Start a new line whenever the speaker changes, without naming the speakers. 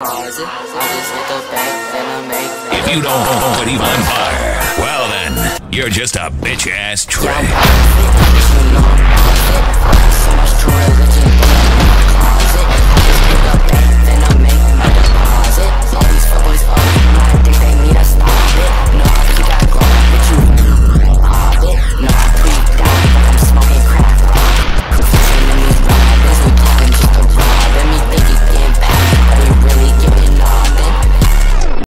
If you don't believe on fire, well then, you're just a bitch ass trick.